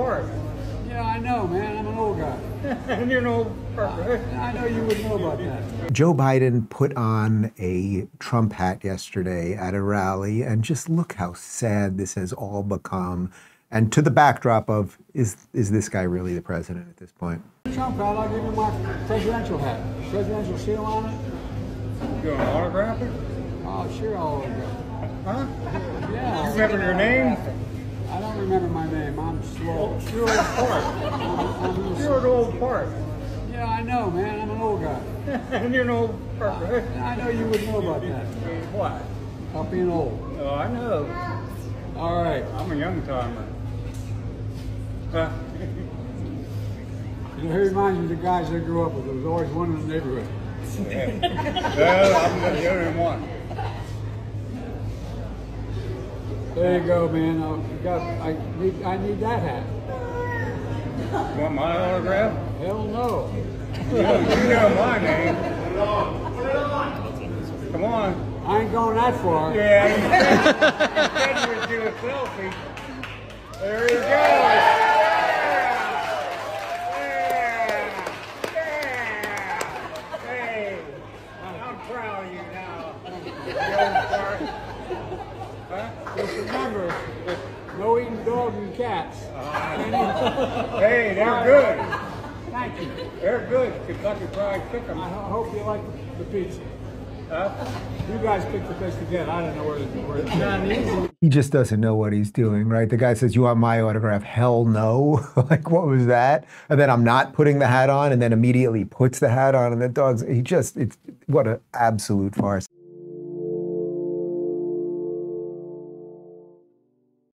part. Yeah, I know, man. I'm an old guy. and you're an old part, right? I know you would know about that. Joe Biden put on a Trump hat yesterday at a rally, and just look how sad this has all become. And to the backdrop of, is, is this guy really the president at this point? Trump hat, I'll give you my presidential hat. Presidential seal on it. You want to autograph it? Oh, sure, I'll autograph. Huh? it. Yeah. You remember your name? I remember my name. I'm slow. You're old part. I'm, I'm You're an old part. yeah, I know, man. I'm an old guy. and you're an old part, right? I know you would know about that. What? About being old. Oh, I know. All right. I'm a young timer. Huh? You know, he reminds me of the guys I grew up with. There was always one in the neighborhood. well, I'm the only one. There you go, man. I got. I need. I need that hat. Want my autograph? Hell no. You know, you know my name. Come on. I ain't going that far. Yeah, you said you would do a selfie. There he goes. Yeah. Yeah. Hey, I'm proud of you now. You old fart. Huh? Just remember, no eating dogs and cats. Uh-huh. Hey, they're good. Thank you. They're good. Kentucky Fried Chicken. I hope you like the, the pizza. Huh? You guys picked the place to get. I don't know where, where it's not easy. He just doesn't know what he's doing, right? The guy says, You want my autograph? Hell no. like, what was that? And then I'm not putting the hat on, and then immediately puts the hat on, and the dog's, he just, it's what an absolute farce.